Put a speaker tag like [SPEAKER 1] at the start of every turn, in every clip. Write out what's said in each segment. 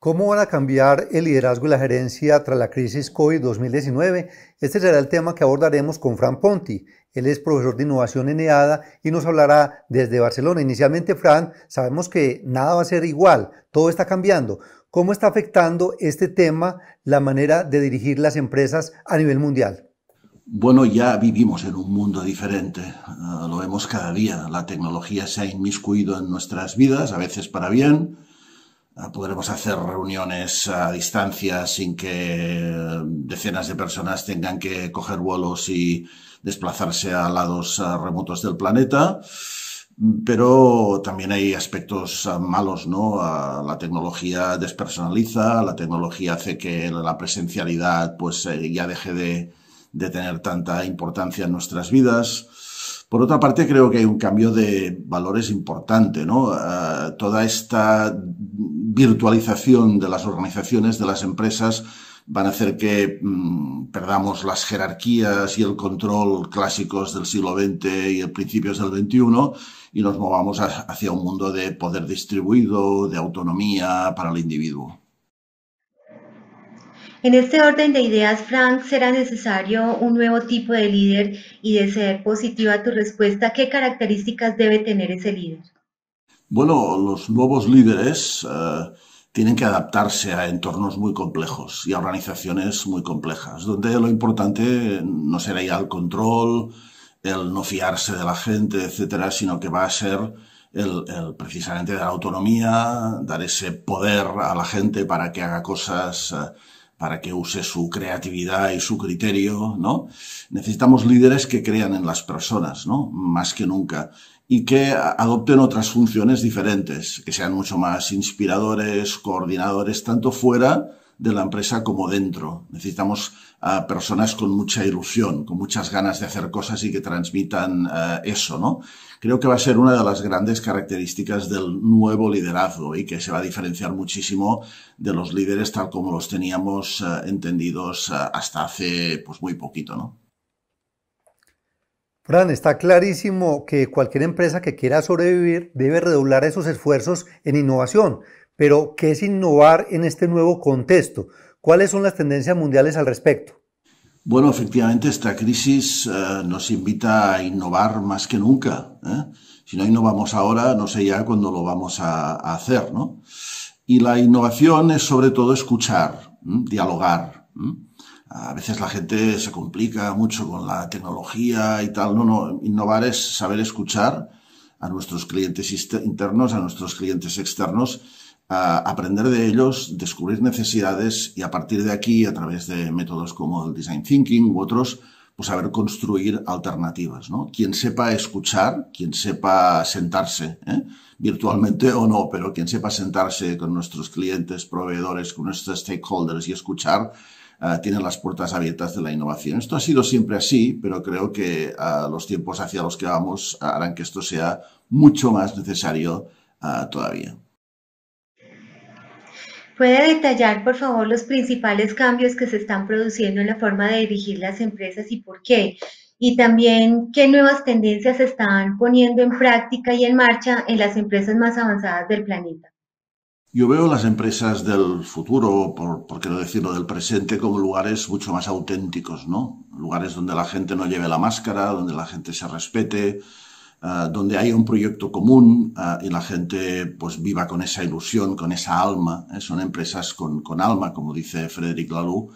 [SPEAKER 1] ¿Cómo van a cambiar el liderazgo y la gerencia tras la crisis COVID-2019? Este será el tema que abordaremos con Fran Ponti. Él es profesor de innovación en EADA y nos hablará desde Barcelona. Inicialmente, Fran, sabemos que nada va a ser igual, todo está cambiando. ¿Cómo está afectando este tema la manera de dirigir las empresas a nivel mundial?
[SPEAKER 2] Bueno, ya vivimos en un mundo diferente, uh, lo vemos cada día. La tecnología se ha inmiscuido en nuestras vidas, a veces para bien, podremos hacer reuniones a distancia sin que decenas de personas tengan que coger vuelos y desplazarse a lados ah, remotos del planeta. Pero también hay aspectos ah, malos, ¿no? La tecnología despersonaliza, la tecnología hace que la presencialidad pues eh, ya deje de, de tener tanta importancia en nuestras vidas. Por otra parte, creo que hay un cambio de valores importante, ¿no? toda esta virtualización de las organizaciones, de las empresas, van a hacer que mm, perdamos las jerarquías y el control clásicos del siglo XX y principios del XXI y nos movamos hacia un mundo de poder distribuido, de autonomía para el individuo.
[SPEAKER 3] En este orden de ideas, Frank, será necesario un nuevo tipo de líder y de ser positiva tu respuesta, ¿qué características debe tener ese líder?
[SPEAKER 2] Bueno, los nuevos líderes eh, tienen que adaptarse a entornos muy complejos y a organizaciones muy complejas, donde lo importante no será ya el control, el no fiarse de la gente, etcétera, sino que va a ser el, precisamente dar autonomía, dar ese poder a la gente para que haga cosas, eh, para que use su creatividad y su criterio, ¿no? Necesitamos líderes que crean en las personas, ¿no? Más que nunca y que adopten otras funciones diferentes, que sean mucho más inspiradores, coordinadores, tanto fuera de la empresa como dentro. Necesitamos personas con mucha ilusión, con muchas ganas de hacer cosas y que transmitan eh, eso, ¿no? Creo que va a ser una de las grandes características del nuevo liderazgo y que se va a diferenciar muchísimo de los líderes tal como los teníamos eh, entendidos eh, hasta hace pues muy poquito, ¿no?
[SPEAKER 1] Fran, está clarísimo que cualquier empresa que quiera sobrevivir debe redoblar esos esfuerzos en innovación, pero ¿qué es innovar en este nuevo contexto? ¿Cuáles son las tendencias mundiales al respecto?
[SPEAKER 2] Bueno, efectivamente esta crisis eh, nos invita a innovar más que nunca. ¿eh? Si no innovamos ahora, no sé ya cuándo lo vamos a, hacer, ¿no? Y la innovación es sobre todo escuchar, dialogar. A veces la gente se complica mucho con la tecnología y tal. No, no, innovar es saber escuchar a nuestros clientes internos, a nuestros clientes externos, aprender de ellos, descubrir necesidades y a partir de aquí, a través de métodos como el design thinking u otros, pues saber construir alternativas, ¿no? Quien sepa escuchar, quien sepa sentarse, ¿eh? virtualmente o no, pero quien sepa sentarse con nuestros clientes, proveedores, con nuestros stakeholders y escuchar, uh, tienen las puertas abiertas de la innovación. Esto ha sido siempre así, pero creo que uh, los tiempos hacia los que vamos harán que esto sea mucho más necesario uh, todavía.
[SPEAKER 3] ¿Puede detallar, por favor, los principales cambios que se están produciendo en la forma de dirigir las empresas y por qué? Y también qué nuevas tendencias se están poniendo en práctica y en marcha en las empresas más avanzadas del planeta.
[SPEAKER 2] Yo veo las empresas del futuro, por, por qué no decirlo del presente, como lugares mucho más auténticos, ¿no? Lugares donde la gente no lleve la máscara, donde la gente se respete, uh, donde haya un proyecto común uh, y la gente pues viva con esa ilusión, con esa alma. ¿eh? Son empresas con, con, alma, como dice Frederic Laloux.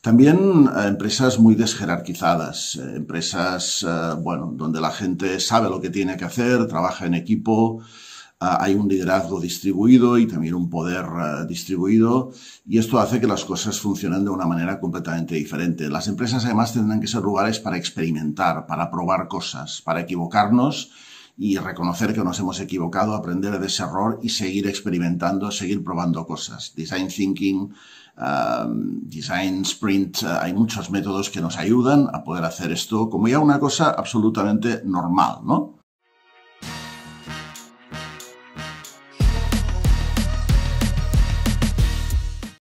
[SPEAKER 2] También uh, empresas muy desjerarquizadas, empresas, bueno, donde la gente sabe lo que tiene que hacer, trabaja en equipo, Ah, hay un liderazgo distribuido y también un poder ah, distribuido y esto hace que las cosas funcionen de una manera completamente diferente. Las empresas además tendrán que ser lugares para experimentar, para probar cosas, para equivocarnos y reconocer que nos hemos equivocado, aprender de ese error y seguir experimentando, seguir probando cosas. Design thinking, ah, design sprint, hay muchos métodos que nos ayudan a poder hacer esto como ya una cosa absolutamente normal, ¿no?